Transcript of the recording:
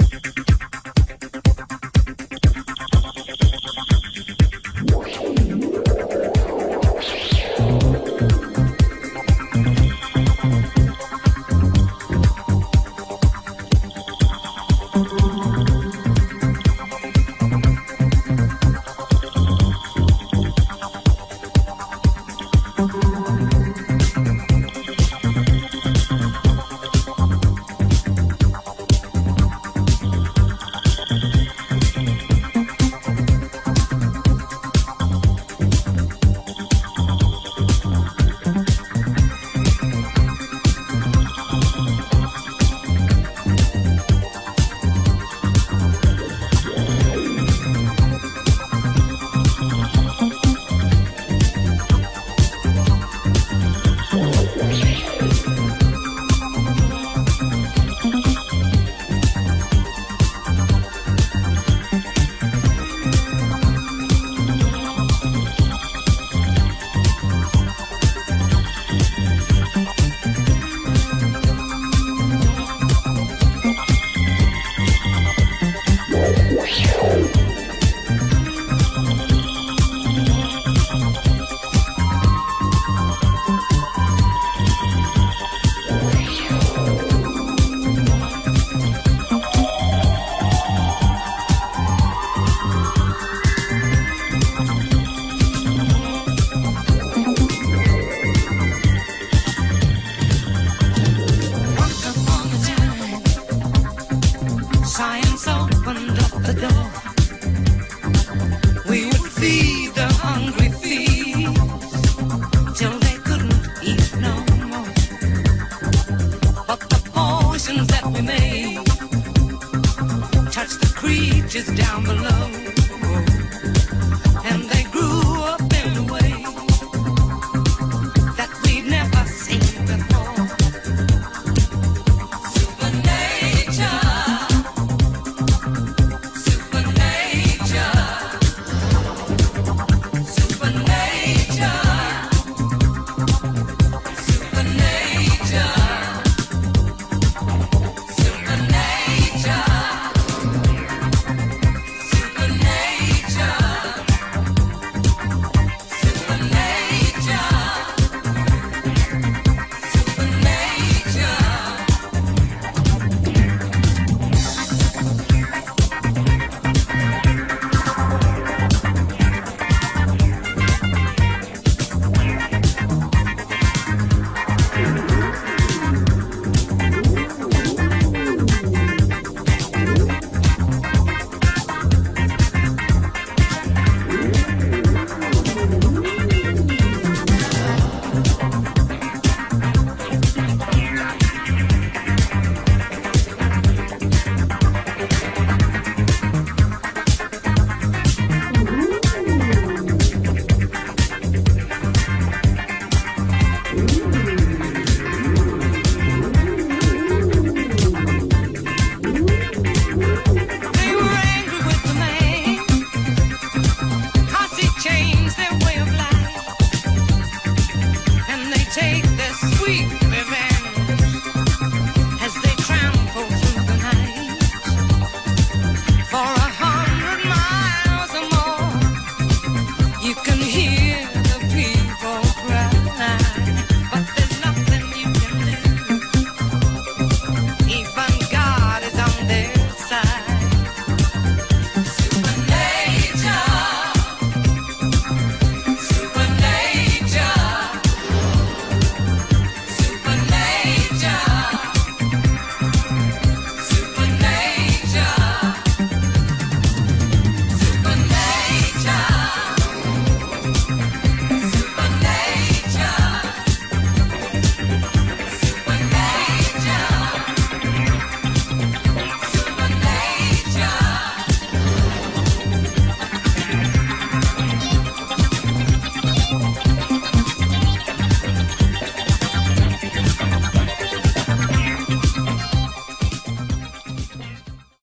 you that we made touch the creatures down below. take the sweet.